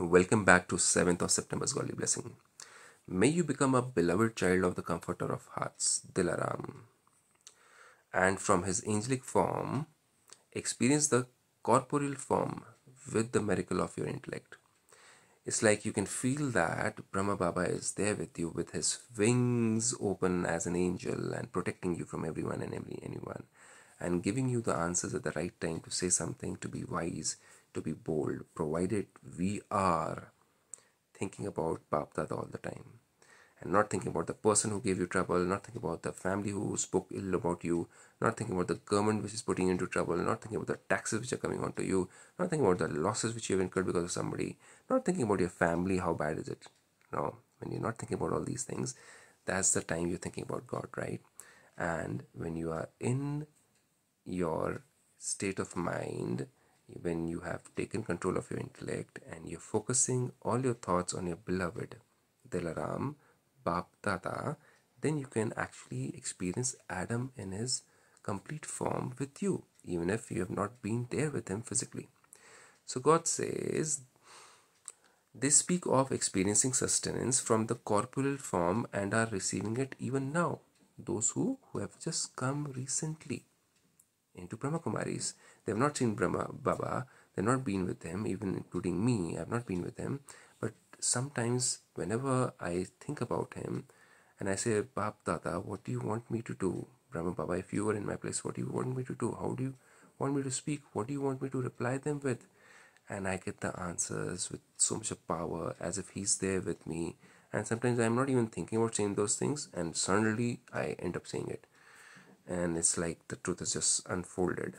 Welcome back to 7th of September's Godly Blessing. May you become a beloved child of the Comforter of Hearts, Dilaram, and from his angelic form, experience the corporeal form with the miracle of your intellect. It's like you can feel that Brahma Baba is there with you with his wings open as an angel and protecting you from everyone and every anyone and giving you the answers at the right time to say something, to be wise, to be bold, provided we are thinking about Bap Dada all the time and not thinking about the person who gave you trouble, not thinking about the family who spoke ill about you, not thinking about the government which is putting you into trouble, not thinking about the taxes which are coming onto you, not thinking about the losses which you have incurred because of somebody, not thinking about your family, how bad is it? No, when you're not thinking about all these things, that's the time you're thinking about God, right? And when you are in your state of mind, when you have taken control of your intellect and you're focusing all your thoughts on your beloved Dilaram, Bap Dada, then you can actually experience Adam in his complete form with you, even if you have not been there with him physically. So God says, they speak of experiencing sustenance from the corporeal form and are receiving it even now. Those who, who have just come recently into Brahma Kumaris. They have not seen Brahma Baba, they've not been with him, even including me, I have not been with him. But sometimes, whenever I think about him and I say, Bap Dada, what do you want me to do? Brahma Baba, if you were in my place, what do you want me to do? How do you want me to speak? What do you want me to reply them with? And I get the answers with so much of power as if he's there with me. And sometimes I'm not even thinking about saying those things, and suddenly I end up saying it and it's like the truth is just unfolded.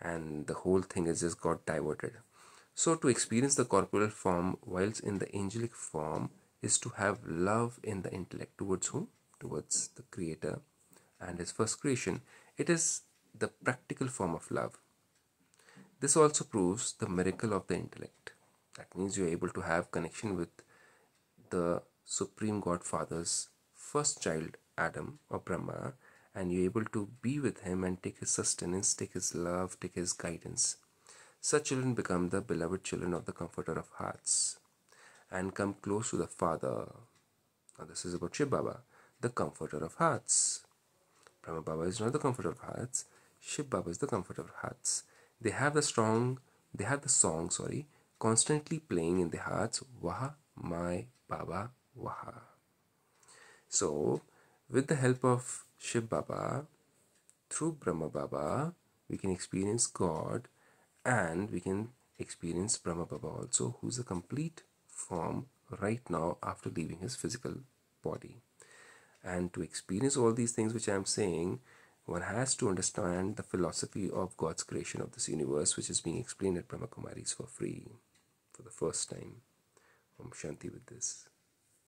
And the whole thing is just got diverted. So to experience the corporeal form whilst in the angelic form is to have love in the intellect. Towards whom? Towards the creator and his first creation. It is the practical form of love. This also proves the miracle of the intellect. That means you're able to have connection with the supreme godfather's first child adam or brahma and you're able to be with him and take his sustenance, take his love, take his guidance. Such children become the beloved children of the Comforter of Hearts and come close to the Father. Now, this is about Shiv Baba, the Comforter of Hearts. Brahma Baba is not the Comforter of Hearts, Shiv Baba is the Comforter of Hearts. They have the strong, they have the song, sorry, constantly playing in their hearts, Waha, my Baba, Waha. So, with the help of Shiv Baba, through Brahma Baba, we can experience God and we can experience Brahma Baba also, who's a complete form right now after leaving his physical body. And to experience all these things which I am saying, one has to understand the philosophy of God's creation of this universe, which is being explained at Brahma Kumaris for free for the first time. Om Shanti with this.